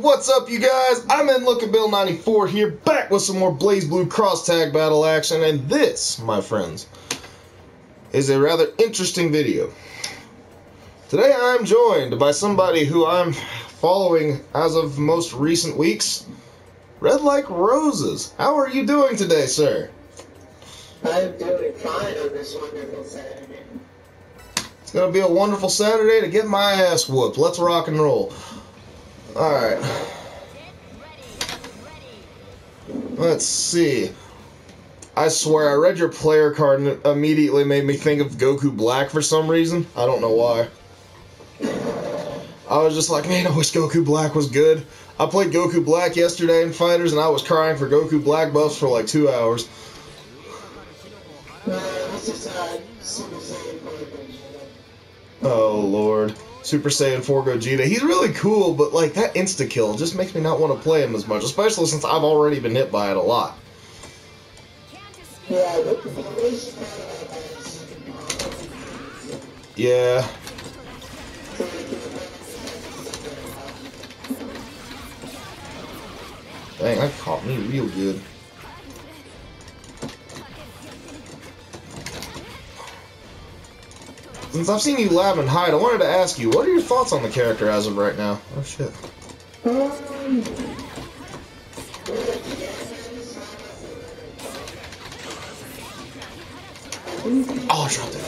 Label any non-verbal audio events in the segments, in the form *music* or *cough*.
what's up, you guys? I'm in Look at Bill 94 here, back with some more BlazBlue Cross Tag Battle action, and this, my friends, is a rather interesting video. Today I'm joined by somebody who I'm following as of most recent weeks, RedLykeRozes. How are you doing today, sir? I'm doing fine on this wonderful Saturday. It's gonna be a wonderful Saturday to get my ass whooped. Let's rock and roll. Alright. Let's see. I swear, I read your player card and it immediately made me think of Goku Black for some reason. I don't know why. I was just like, man, I wish Goku Black was good. I played Goku Black yesterday in Fighters and I was crying for Goku Black buffs for like two hours. This is Super Saiyan 4 Vegeta. Oh lord. Super Saiyan 4 Gogeta. He's really cool, but like that insta kill just makes me not want to play him as much, especially since I've already been hit by it a lot. Yeah. Dang, that caught me real good. Since I've seen you lab and Hyde, I wanted to ask you, what are your thoughts on the character as of right now? Oh shit. Oh, I dropped it.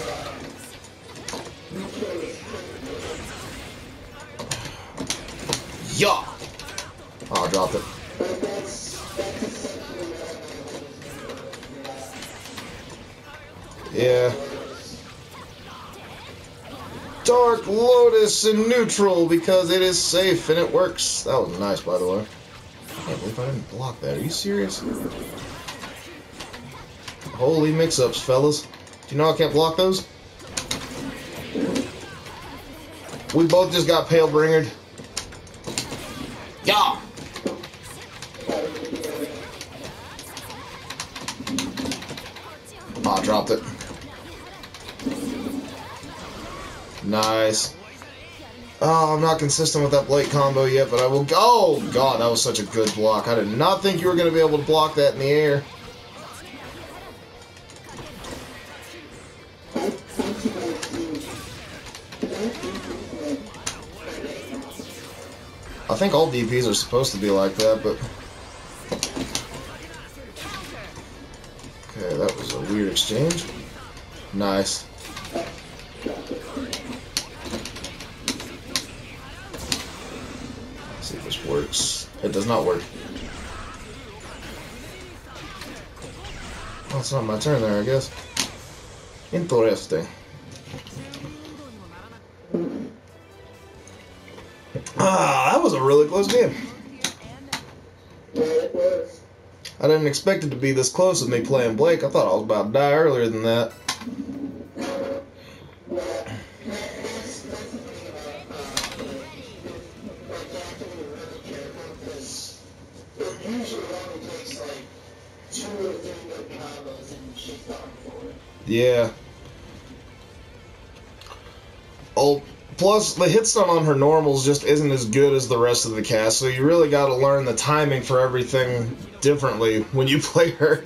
Yeah. Oh, I dropped it. Yeah. Dark Lotus in neutral because it is safe and it works. That was nice, by the way. I can't believe I didn't block that. Are you serious? Holy mix-ups, fellas. Do you know I can't block those? We both just got pale bringered. Yeah. Oh, I dropped it. Nice. Oh, I'm not consistent with that Blake combo yet, but I will. Go. Oh, God, that was such a good block. I did not think you were going to be able to block that in the air. I think all DPs are supposed to be like that, but. Okay, that was a weird exchange. Nice. Let's see if this works. It does not work. It's not my turn there, I guess. Interesting. Ah, that was a really close game. I didn't expect it to be this close with me playing Blake. I thought I was about to die earlier than that. It usually only takes like two or three good combos and she's gone for it. Yeah. Oh, plus the hit stun on her normals just isn't as good as the rest of the cast, so you really got to learn the timing for everything differently when you *laughs* play her.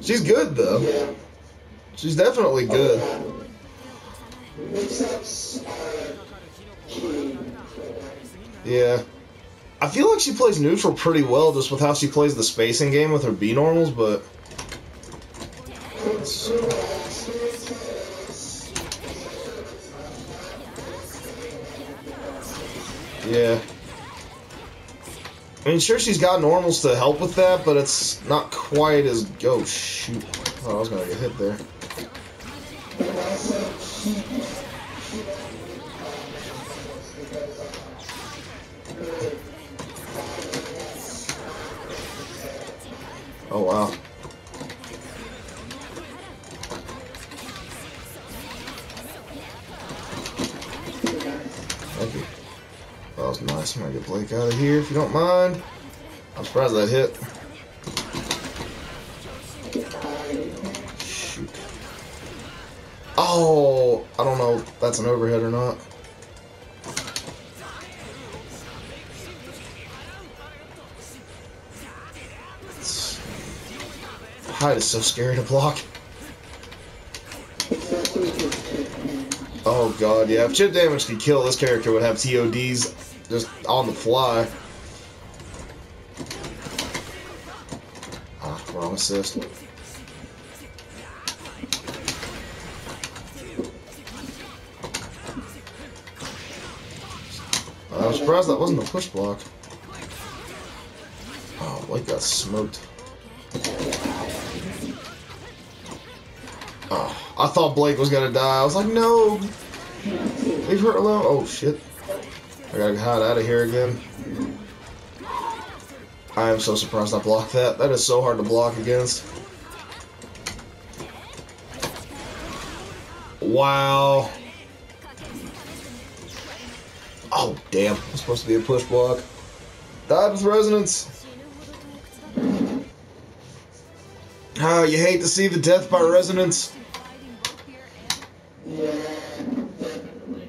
She's good though. She's definitely good. Yeah. I feel like she plays neutral pretty well just with how she plays the spacing game with her B normals, but yeah. I mean, sure, she's got normals to help with that, but it's not quite as. Oh, shoot. Oh, I was gonna get hit there. Oh, wow. Thank you. That was nice. I'm gonna get Blake out of here if you don't mind. I'm surprised that hit. Shoot. Oh, I don't know if that's an overhead or not. Hyde is so scary to block. God, yeah. If chip damage could kill, this character would have TODs just on the fly. Ah, wrong assist. I'm surprised that wasn't a push block. Oh, Blake got smoked. Oh, I thought Blake was gonna die. I was like, no, Leave her alone. Oh shit. I gotta Hyde out of here again. I am so surprised I blocked that. That is so hard to block against. Wow. Oh damn. It's supposed to be a push block. Died with resonance. Oh, you hate to see the death by resonance. Yeah, definitely.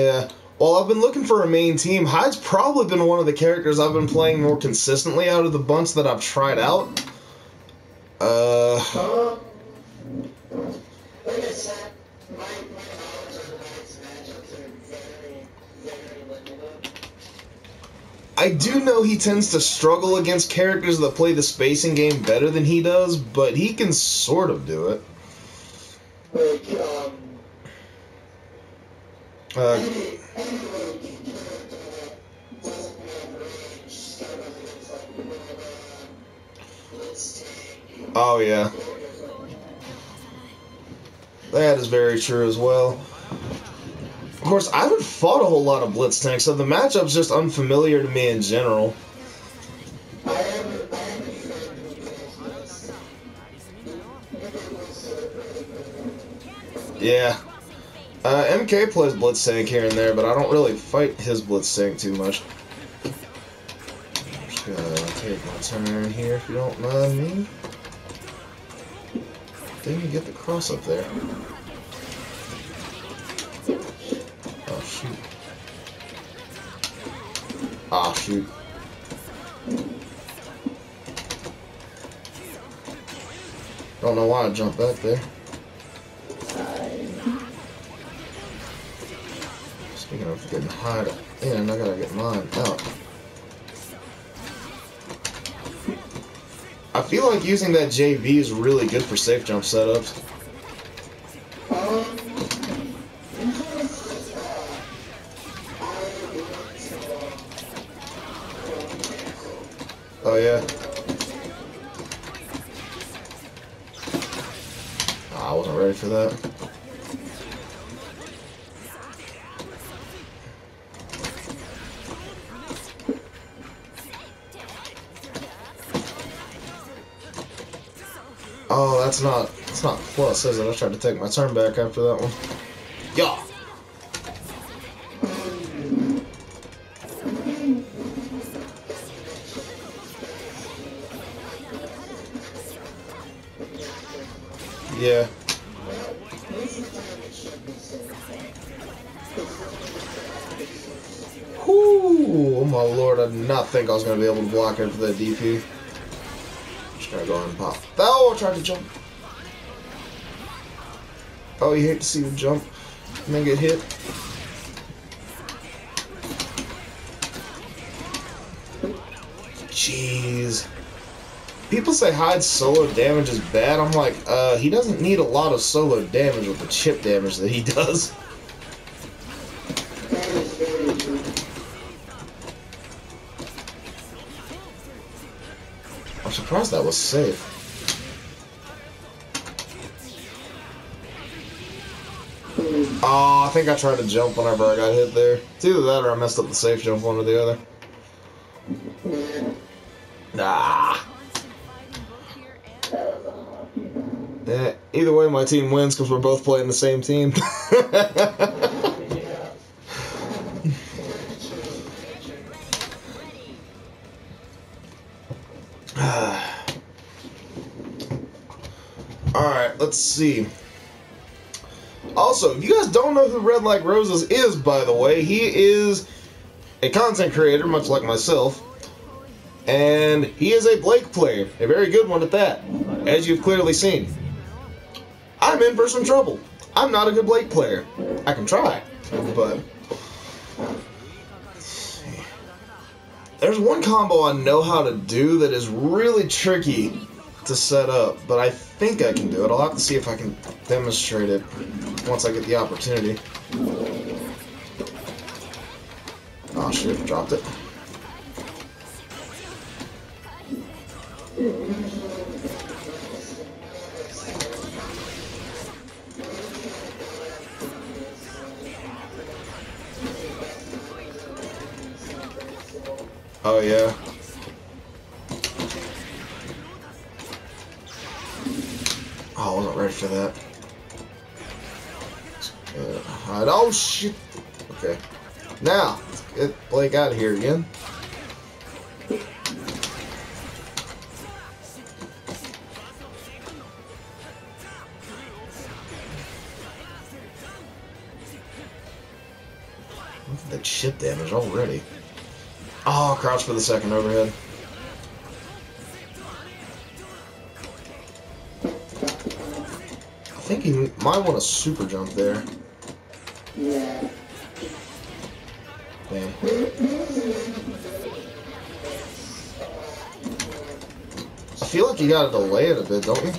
Yeah. Well, I've been looking for a main team. Hyde's probably been one of the characters I've been playing more consistently out of the bunch that I've tried out. Uh. I do know he tends to struggle against characters that play the spacing game better than he does, but he can sort of do it. Like, um, Uh, any, any like character that doesn't have range struggles against like Mega, Blitz Tank, oh yeah, that. is very true as well. Of course, I haven't fought a whole lot of Blitz tanks, so the matchup's just unfamiliar to me in general. Uh. Yeah. Uh, MK plays Blitz tank here and there, but I don't really fight his Blitz tank too much. Just gonna take my turn here if you don't mind me. Didn't get the cross up there? Oh shoot. Ah shoot. Don't know why I jumped back there. Of getting Hyde And I gotta get mine out. I feel like using that JB is really good for safe jump setups. That's not that's not plus, is it? I tried to take my turn back after that one. Yeah. Yeah. Whoo! Oh my lord, I did not think I was gonna be able to block for that DP. Just gonna go ahead and pop. Oh, I tried to jump. Oh, you hate to see you jump and then get hit. Jeez. People say Hyde's solo damage is bad. I'm like, uh, he doesn't need a lot of solo damage with the chip damage that he *laughs* does. I'm surprised that was safe. Think I tried to jump whenever I got hit there. It's either that or I messed up the safe jump, one or the other. Nah. Yeah, either way, my team wins because we're both playing the same team. *laughs* *sighs* Alright, let's see. Also, if you guys don't know who RedLykeRozes is, by the way, he is a content creator, much like myself. And he is a Blake player, a very good one at that, as you've clearly seen. I'm in for some trouble. I'm not a good Blake player. I can try, but there's one combo I know how to do that is really tricky to set up, but I think I can do it. I'll have to see if I can demonstrate it once I get the opportunity. Oh shit, dropped it. Oh yeah. That. Uh, alright, oh shit. Okay. Now, let's get Blake out of here again. Look at that shit damage already. Oh, crouch for the second overhead. Might want to super jump there. Yeah. Damn. I feel like you gotta delay it a bit, don't you?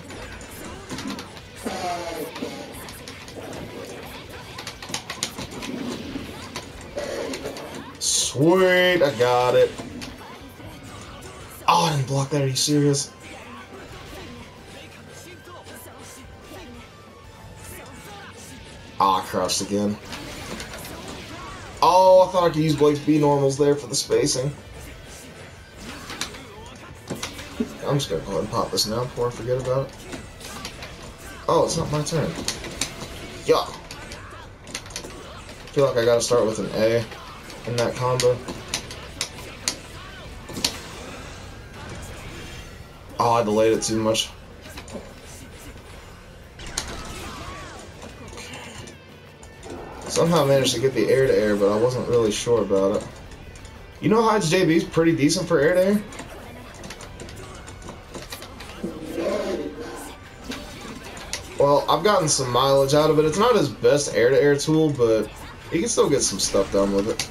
Sweet, I got it. Oh, I didn't block that. Are you serious? Again. Oh, I thought I could use Blake's B normals there for the spacing. I'm just gonna go ahead and pop this now before I forget about it. Oh, it's not my turn. Yeah. feel like I gotta start with an A in that combo. Oh, I delayed it too much. Somehow managed to get the air to air, but I wasn't really sure about it. You know Hyde's JB is pretty decent for air to air? Well, I've gotten some mileage out of it. It's not his best air to air tool, but he can still get some stuff done with it.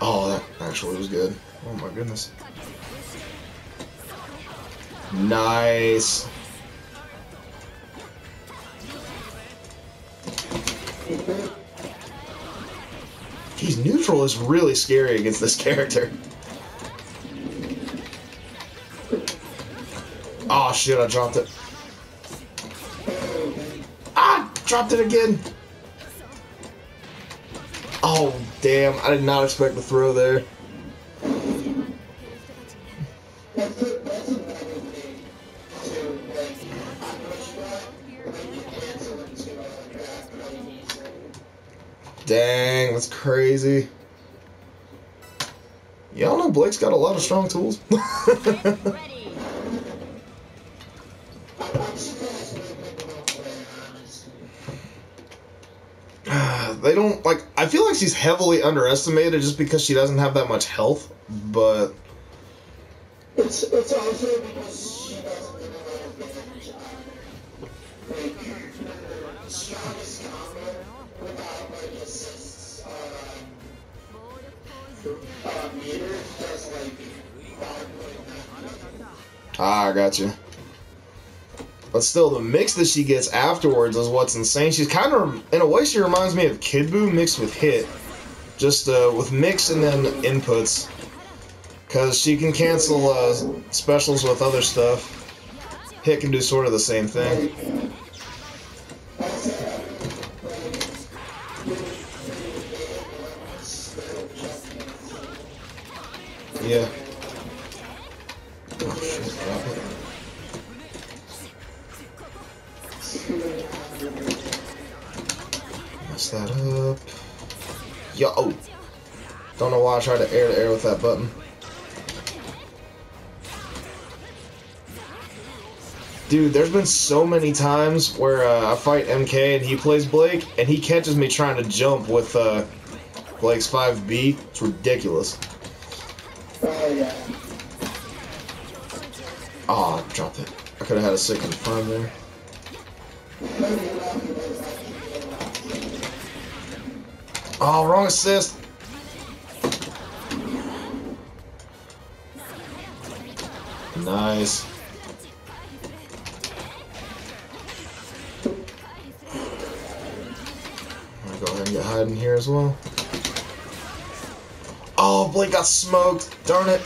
Oh, that actually was good. Oh my goodness. Nice. Neutral is really scary against this character. Oh shit, I dropped it. Ah, dropped it again. Oh, damn. I did not expect the throw there. Another that's crazy. Y'all know Blake's got a lot of strong tools. *laughs* *sighs* They don't like I feel like she's heavily underestimated just because she doesn't have that much health, but It's it's also because ah, I got you. But still, the mix that she gets afterwards is what's insane. She's kind of, in a way, she reminds me of Kid Buu mixed with Hit, just uh, with mix and then inputs, because she can cancel uh, specials with other stuff. Hit can do sort of the same thing. Button. Dude, there's been so many times where uh, I fight MK and he plays Blake, and he catches me trying to jump with uh, Blake's 5B. It's ridiculous. Oh yeah. Oh, dropped it. I could have had a sick confirm there. Oh, wrong assist. Nice. I'm gonna go ahead and get hiding here as well. Oh, Blake got smoked. Darn it.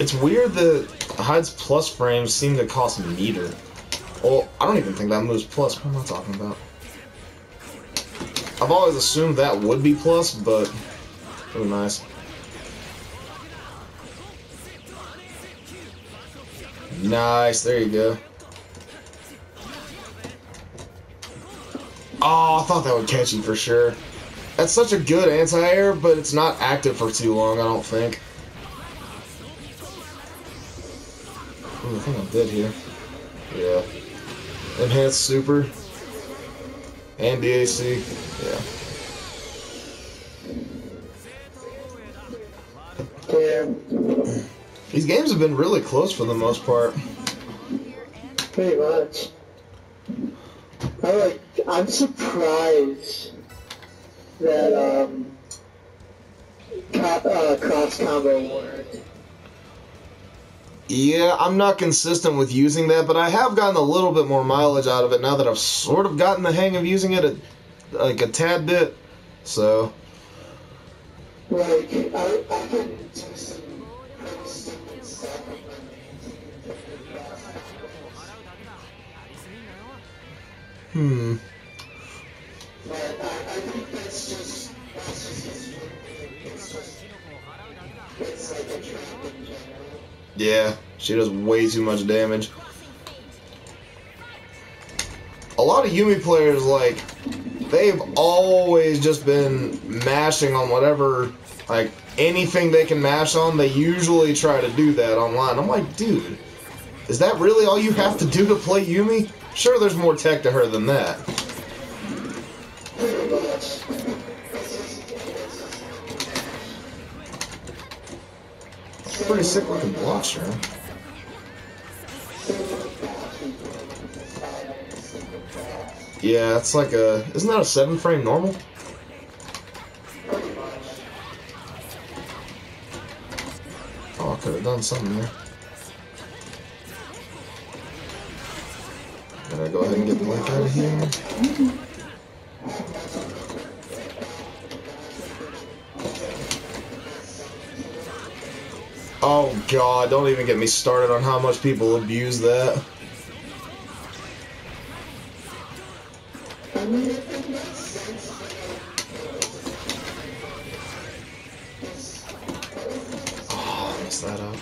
It's weird that Hyde's plus frames seem to cost meter. Well, I don't even think that moves plus. What am I talking about? I've always assumed that would be plus, but... Oh, nice. Nice, there you go. Oh, I thought that would catch you for sure. That's such a good anti-air, but it's not active for too long, I don't think. Ooh, I think I'm dead here. Yeah. Enhanced super. And DAC. Yeah. Yeah, These games have been really close for the most part. pretty much. I like. I'm surprised that um, uh, cross combo worked. Yeah, I'm not consistent with using that, but I have gotten a little bit more mileage out of it now that I've sort of gotten the hang of using it a, like a tad bit. So, I, I hmm. It's like a. Yeah, she does way too much damage. A lot of Yumi players, like, they've always just been mashing on whatever, like, anything they can mash on, they usually try to do that online. I'm like, dude, is that really all you have to do to play Yumi? Sure, there's more tech to her than that. Pretty sick looking block, sure. Yeah, it's like a. Isn't that a seven frame normal? Oh, I could have done something there. Gotta go ahead and get Blake out of here. Oh god, don't even get me started on how much people abuse that. Oh, messed that up.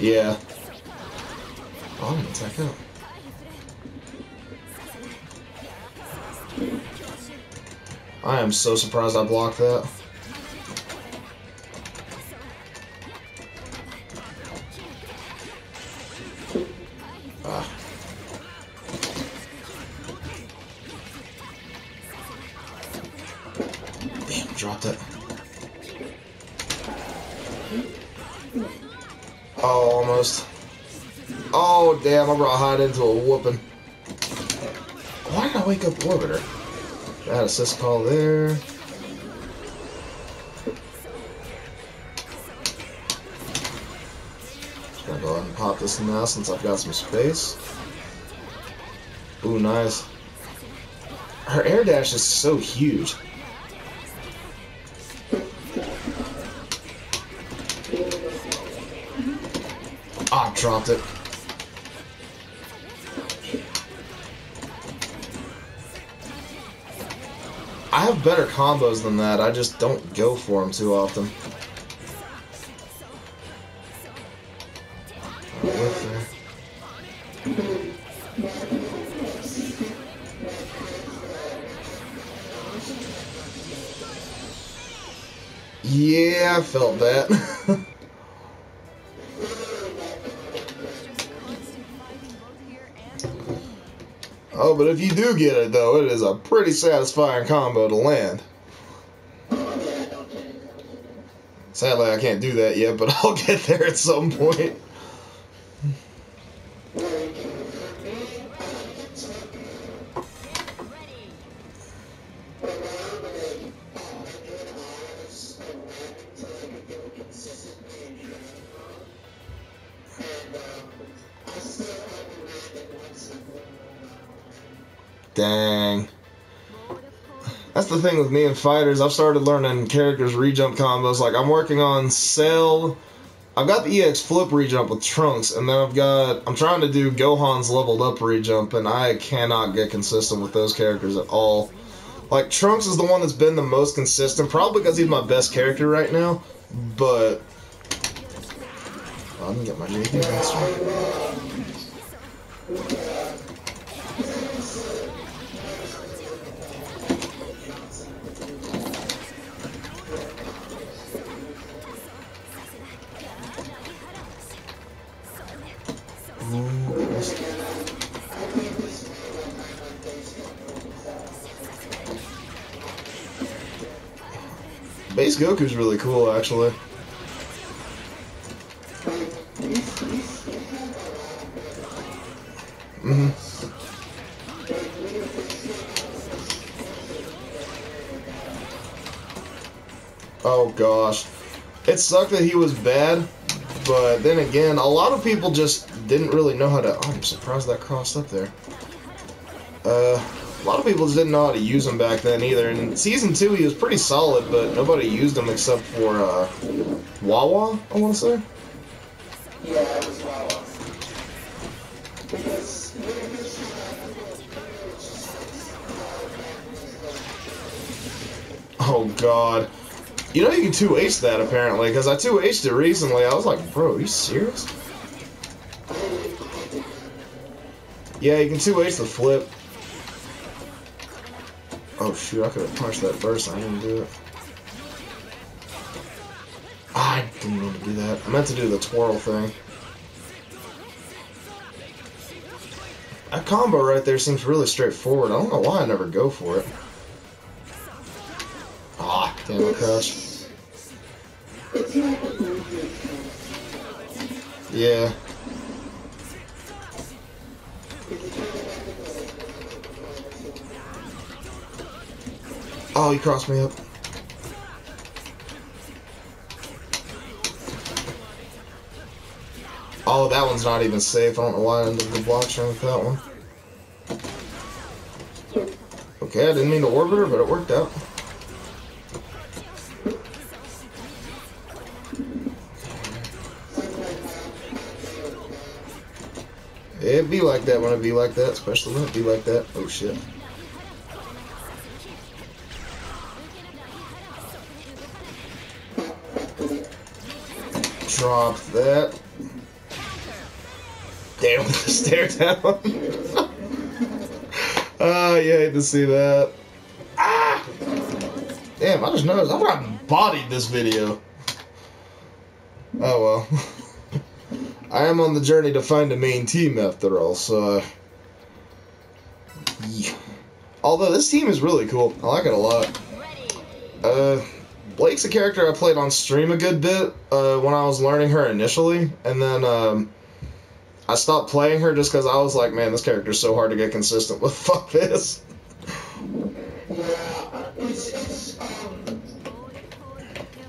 Yeah. Oh, I'm attack out. I am so surprised I blocked that. Oh, damn, I brought Hyde into a whooping. Why did I wake up Orbiter? That assist call there. Just gonna go ahead and pop this now since I've got some space. Ooh, nice. Her air dash is so huge. Ah, dropped it. Have better combos than that. I just don't go for them too often. Yeah, I felt that. *laughs* Oh, but if you do get it though, it is a pretty satisfying combo to land. Sadly, I can't do that yet, but *laughs* I'll get there at some point. With me and fighters. I've started learning characters rejump combos. Like I'm working on Cell. I've got the EX flip rejump with Trunks, and then I've got I'm trying to do Gohan's leveled up rejump, and I cannot get consistent with those characters at all. Like Trunks is the one that's been the most consistent, probably because he's my best character right now. But I'm gonna get my JP Base Goku's really cool, actually. hmm Oh gosh. It sucked that he was bad, but then again, a lot of people just didn't really know how to. Oh, I'm surprised that crossed up there. Uh, a lot of people just didn't know how to use him back then either. In season two, he was pretty solid, but nobody used him except for uh, Wawa. I want to say. Yeah, it was Wawa. Because you know, this shit Oh god. You know you can 2H that apparently, because I 2H'd it recently. I was like, bro, are you serious? Yeah, you can 2H the flip. Oh shoot, I could have punched that first. I didn't do it. I didn't mean to do that. I meant to do the twirl thing. That combo right there seems really straightforward. I don't know why I never go for it. Ah, damn it, movie. Yeah. Oh, he crossed me up. Oh, that one's not even safe. I don't know why I ended the block string with that one. Okay, I didn't mean to orbit her, but it worked out. It'd be like that when it'd be like that, especially when it be like that. Oh shit. Drop that. Damn, with *laughs* the stare down. *laughs* Ah, you hate to see that. Ah! Damn, I just noticed I've not bodied this video. Oh well. *laughs* I am on the journey to find a main team after all, so. uh, yeah. Although this team is really cool, I like it a lot. Uh, Blake's a character I played on stream a good bit uh, when I was learning her initially, and then um, I stopped playing her just because I was like, man, this character's so hard to get consistent with. *laughs* Fuck this. Yeah, it's, it's, um,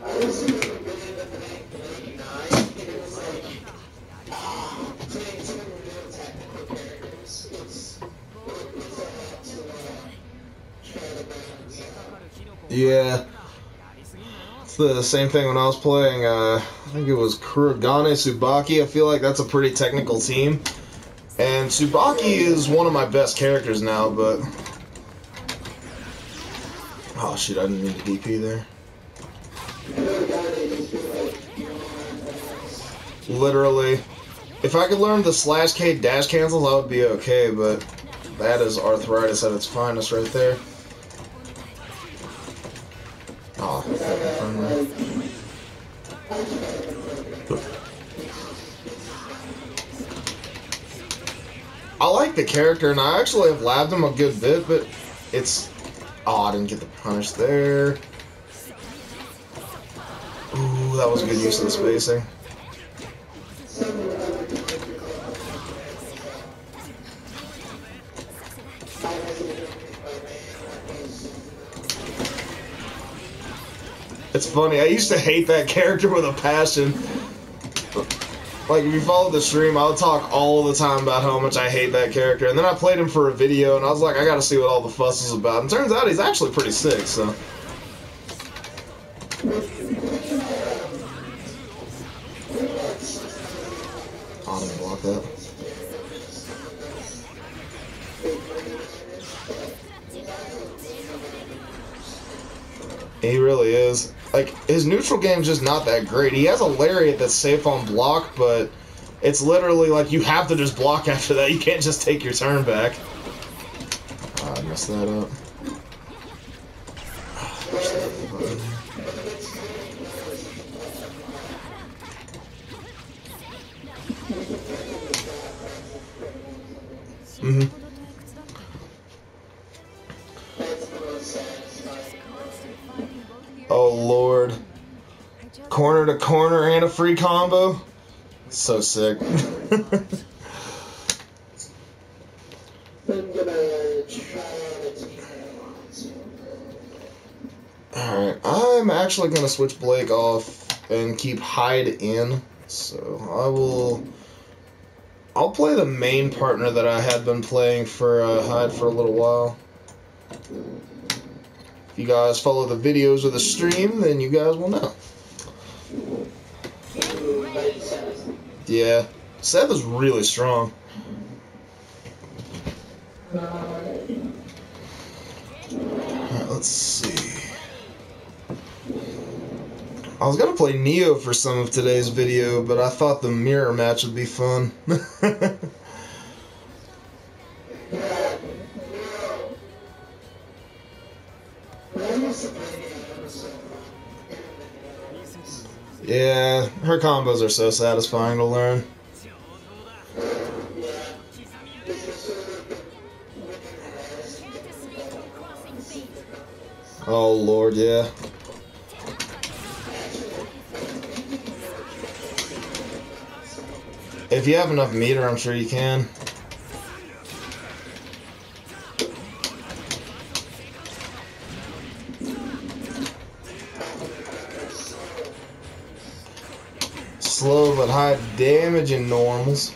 I was in the beginning of 99, and it was like, ah, playing some of the real technical characters, it's, it, it's a lot to, uh, try to balance out. Yeah. It's the same thing when I was playing, uh, I think it was Kurogane Tsubaki. I feel like that's a pretty technical team. And Tsubaki is one of my best characters now, but. Oh shit, I didn't mean to DP there. Literally. If I could learn the slash K dash cancels, I would be okay, but that is arthritis at its finest right there. I like the character, and I actually have labbed him a good bit, but it's. Oh, I didn't get the punish there. Ooh, that was a good use of the spacing. It's funny. I used to hate that character with a passion. Like if you follow the stream, I'll talk all the time about how much I hate that character. And then I played him for a video, and I was like, I gotta see what all the fuss is about. And turns out he's actually pretty sick. So. Oh, I block. He really is. Like his neutral game's just not that great. He has a lariat that's safe on block, but it's literally like you have to just block *laughs* after that. You can't just take your turn back. Ah, I messed that up. Corner and a free combo. So sick. *laughs* I'm gonna try on a team Alright, I'm actually gonna switch Blake off and keep Hyde in. So I will. I'll play the main partner that I had been playing for uh, Hyde for a little while. If you guys follow the videos of the stream, then you guys will know. Yeah, Seth is really strong. Alright, let's see. I was gonna play Neo for some of today's video, but I thought the mirror match would be fun. *laughs* her combos are so satisfying to learn. Oh lord, yeah. If you have enough meter, I'm sure you can. High damage in normals.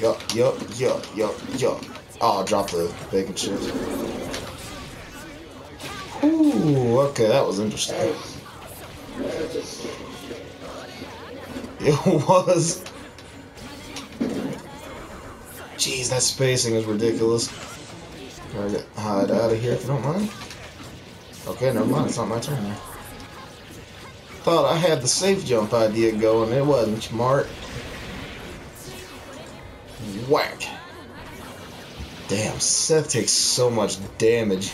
Yup, yup, yup, yup, yup. Oh, I the bacon chips. Ooh, okay, that was interesting. *laughs* It was. Jeez, that spacing is ridiculous. Hyde out of here if you don't mind. Okay, never mind. It's not my turn now. Thought I had the safe jump idea going. It wasn't smart. Whack. Damn, Seth takes so much damage.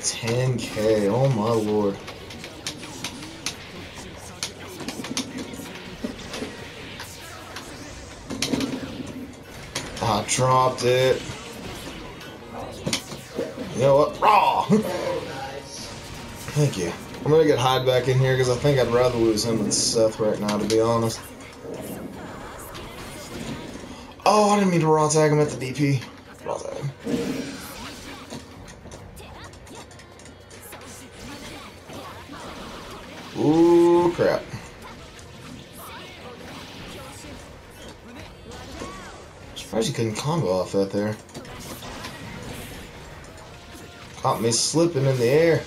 10k, oh my lord. I dropped it. You know what? Raw! *laughs* Thank you. I'm gonna get Hyde back in here because I think I'd rather lose him than Seth right now, to be honest. Oh, I didn't mean to raw tag him at the DP. Raw tag. Ooh, crap. Surprised you couldn't combo off that there. Caught me slipping in the air.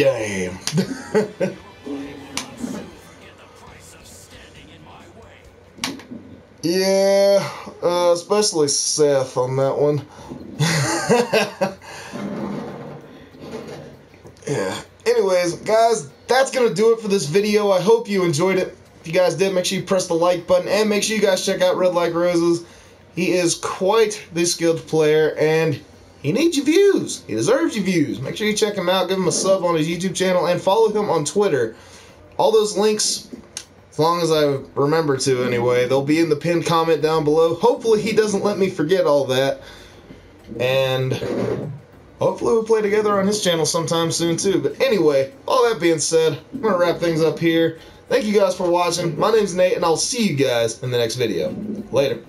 Damn. *laughs* yeah, uh, especially Seth on that one. *laughs* yeah. Anyways, guys, that's going to do it for this video. I hope you enjoyed it. If you guys did, make sure you press the like button and make sure you guys check out RedLykeRozes. He is quite the skilled player and He needs your views. He deserves your views. Make sure you check him out. Give him a sub on his YouTube channel and follow him on Twitter. All those links, as long as I remember to anyway, they'll be in the pinned comment down below. Hopefully, he doesn't let me forget all that. And hopefully, we'll play together on his channel sometime soon, too. But anyway, all that being said, I'm going to wrap things up here. Thank you guys for watching. My name's Nate, and I'll see you guys in the next video. Later.